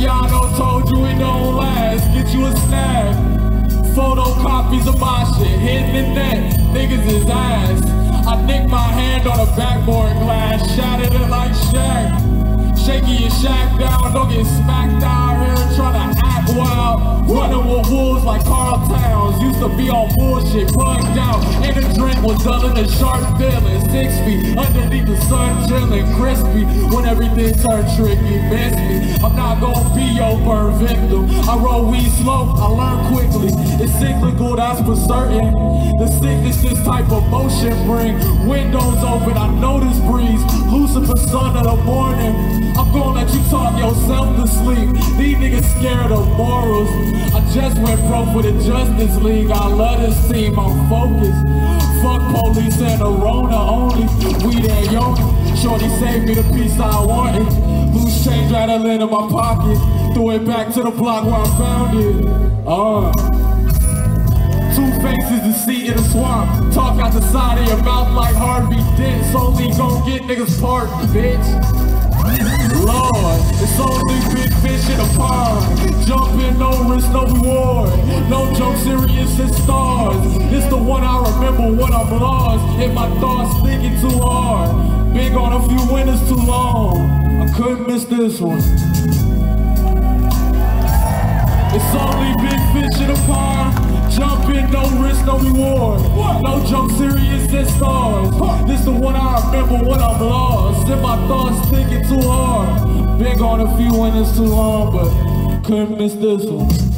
y'all know told you it don't last. Get you a snap. Photocopies of my shit, hitting the that Niggas is ass. Running with wolves like Karl Towns. Used to be on bullshit, plugged down. And the drink was other than sharp feeling. Six feet underneath the sun, chilling crispy. When everything turned tricky, miss me. I'm not gonna be your burn victim. I roll weed slow, I learn quickly. It's cyclical, that's for certain. The sickness this type of motion bring. Windows open, I know this breeze. Lucifer, son of the morning. Yourself to sleep. These niggas scared of morals. I just went pro for the Justice League. I love this team, I'm focused. Fuck police and the Rona only. We that young. Shorty saved me the piece I wanted. Loose change rattling in my pocket. Threw it back to the block where I found it. Uh. Two faces, to see in the swamp. Talk out the side of your mouth like Harvey Dent. Only gon' get niggas parked, bitch. Risk, no reward. No joke, serious as stars. It's the one I remember when I'm lost. And my thoughts thinking too hard. Big on a few winners too long. I couldn't miss this one. It's only big fish in a pond. Jumping, no risk, no reward. No joke, serious as stars. This the one I remember when I'm lost. And my thoughts thinking too hard. Big on a few winners too long, but couldn't miss this one.